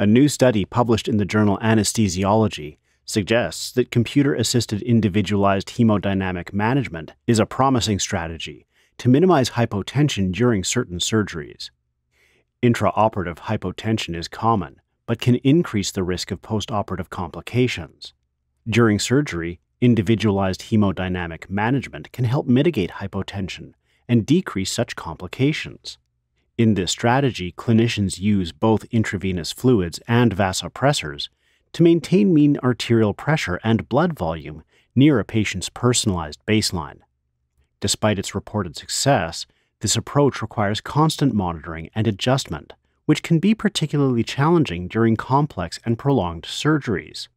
A new study published in the journal Anesthesiology suggests that computer assisted individualized hemodynamic management is a promising strategy to minimize hypotension during certain surgeries. Intraoperative hypotension is common, but can increase the risk of postoperative complications. During surgery, individualized hemodynamic management can help mitigate hypotension and decrease such complications. In this strategy, clinicians use both intravenous fluids and vasopressors to maintain mean arterial pressure and blood volume near a patient's personalized baseline. Despite its reported success, this approach requires constant monitoring and adjustment, which can be particularly challenging during complex and prolonged surgeries.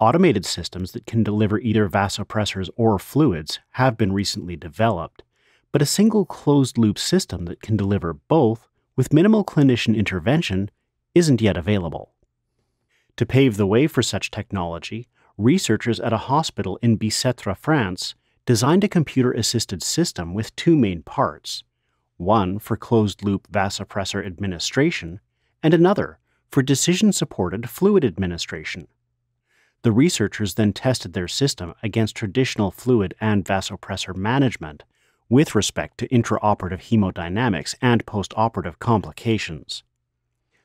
Automated systems that can deliver either vasopressors or fluids have been recently developed, but a single closed loop system that can deliver both with minimal clinician intervention isn't yet available. To pave the way for such technology, researchers at a hospital in Bicêtre, France, designed a computer assisted system with two main parts one for closed loop vasopressor administration, and another for decision supported fluid administration. The researchers then tested their system against traditional fluid and vasopressor management with respect to intraoperative hemodynamics and postoperative complications.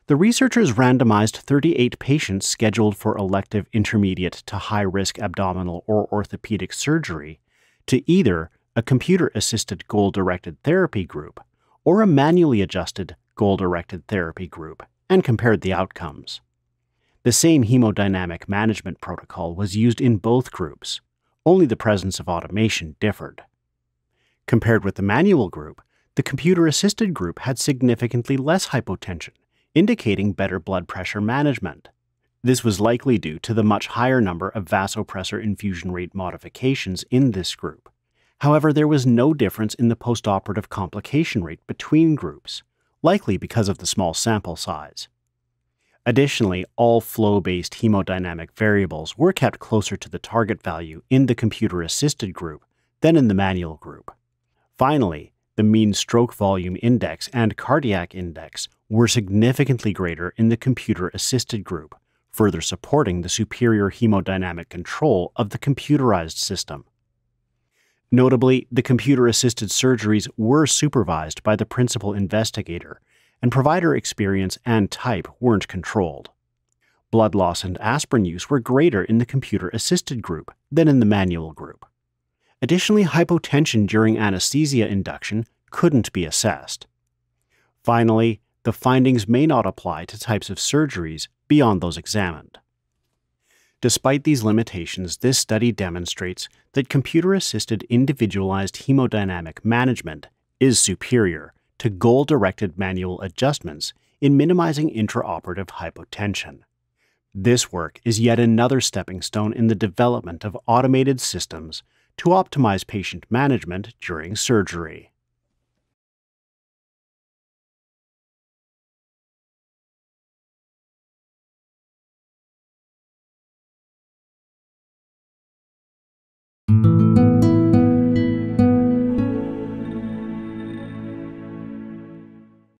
The researchers randomized 38 patients scheduled for elective intermediate to high risk abdominal or orthopedic surgery to either a computer assisted goal directed therapy group or a manually adjusted goal directed therapy group and compared the outcomes. The same hemodynamic management protocol was used in both groups, only the presence of automation differed. Compared with the manual group, the computer assisted group had significantly less hypotension, indicating better blood pressure management. This was likely due to the much higher number of vasopressor infusion rate modifications in this group. However, there was no difference in the postoperative complication rate between groups, likely because of the small sample size. Additionally, all flow based hemodynamic variables were kept closer to the target value in the computer assisted group than in the manual group. Finally, the mean stroke volume index and cardiac index were significantly greater in the computer assisted group, further supporting the superior hemodynamic control of the computerized system. Notably, the computer assisted surgeries were supervised by the principal investigator, and provider experience and type weren't controlled. Blood loss and aspirin use were greater in the computer assisted group than in the manual group. Additionally, hypotension during anesthesia induction couldn't be assessed. Finally, the findings may not apply to types of surgeries beyond those examined. Despite these limitations, this study demonstrates that computer assisted individualized hemodynamic management is superior to goal directed manual adjustments in minimizing intraoperative hypotension. This work is yet another stepping stone in the development of automated systems to optimize patient management during surgery.